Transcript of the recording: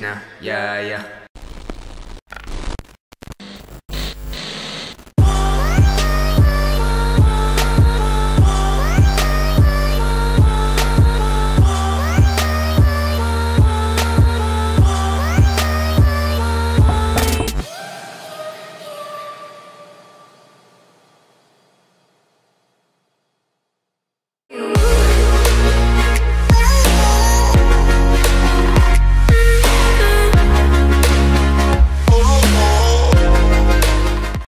now. Yeah, yeah.